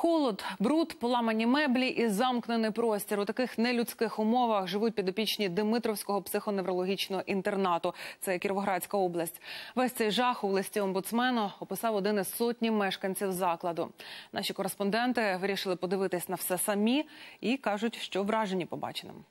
Холод, бруд, поламані меблі і замкнений простір. У таких нелюдських умовах живуть підопічні Димитровського психоневрологічного інтернату. Це Кіровоградська область. Весь цей жах у листі омбудсмена описав один із сотні мешканців закладу. Наші кореспонденти вирішили подивитись на все самі і кажуть, що вражені побаченим.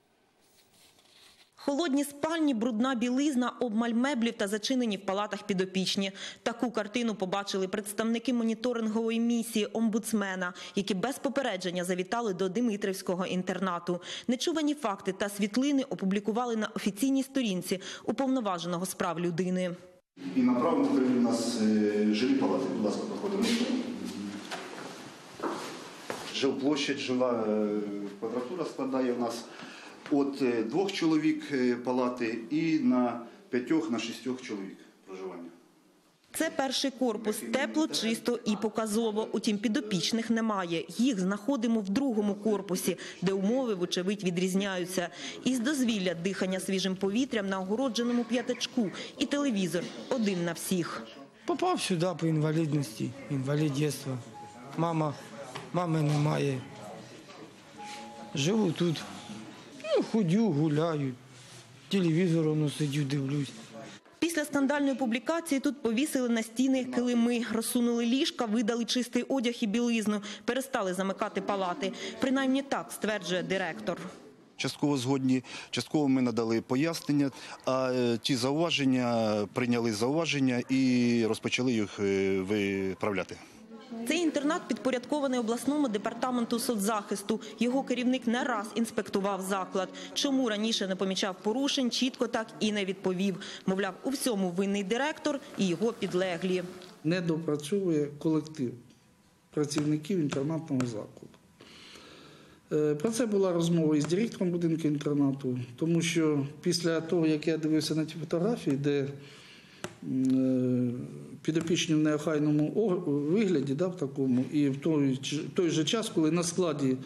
Холодні спальні, брудна білизна, обмаль меблів та зачинені в палатах підопічні. Таку картину побачили представники моніторингової місії омбудсмена, які без попередження завітали до Димитрівського інтернату. Нечувані факти та світлини опублікували на офіційній сторінці уповноваженого з прав людини. І на правому крилі у нас е, жилі палати. Будь ласка, проходимо. Жилплощадь, жила е, квадратура складає у нас від е, двох чоловік е, палати і на п'ятьох, на шістьох чоловік проживання. Це перший корпус. Тепло, чисто і показово. Утім, підопічних немає. Їх знаходимо в другому корпусі, де умови, вочевидь, відрізняються. Із дозвілля дихання свіжим повітрям на огородженому п'ятачку і телевізор один на всіх. Попав сюди по інвалідності, інвалід. Мама, мами немає. Живу тут. Ну, ходю, гуляю. Телевізор воно сидю, дивлюсь. Після скандальної публікації тут повісили на стіни килими, розсунули ліжка, видали чистий одяг і білизну, перестали замикати палати. Принаймні так стверджує директор. Частково згодні, частково ми надали пояснення, а е, ті зауваження прийняли зауваження і розпочали їх е, виправляти. Цей інтернат підпорядкований обласному департаменту соцзахисту. Його керівник не раз інспектував заклад. Чому раніше не помічав порушень, чітко так і не відповів. Мовляв, у всьому винний директор і його підлеглі. не допрацьовує колектив працівників інтернатного закладу. Е, Про це була розмова із директором будинку інтернату, тому що після того, як я дивився на ті фотографії, де підопічні в неохайному вигляді, да, в такому, і в той, ч- той же час, коли на складі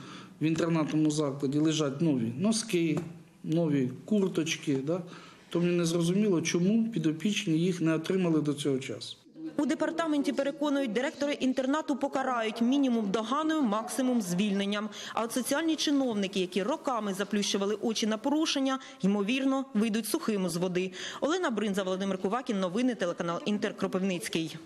в інтернатному закладі лежать нові носки, нові курточки, да, то мені не зрозуміло, чому підопічні їх не отримали до цього часу. У департаменті переконують, директори інтернату покарають мінімум доганою, максимум звільненням. А от соціальні чиновники, які роками заплющували очі на порушення, ймовірно, вийдуть сухими з води. Олена Бринза, Володимир Кувакін. Новини телеканал Інтер Кропивницький.